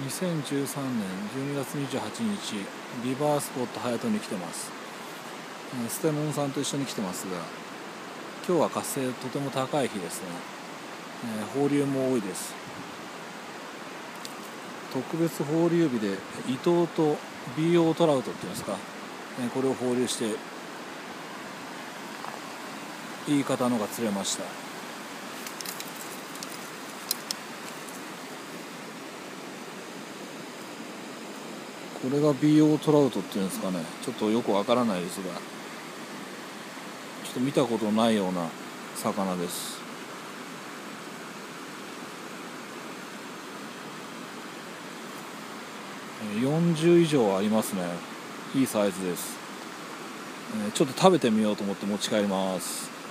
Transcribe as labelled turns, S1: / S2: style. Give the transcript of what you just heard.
S1: 2013年12月28日リバースポット隼人に来てます。えーステモンさんと一緒に来てますが今日は活性とても高い日ですね、えー放流も多いです。特別放流日で伊藤と BO トラウトっていうんですか、えーこれを放流していい方のが釣れました。これが BO トラウトっていうんですかね。ちょっとよくわからないですが。ちょっと見たことないような魚です。え40以上ありますね。いいサイズです。えちょっと食べてみようと思って持ち帰ります。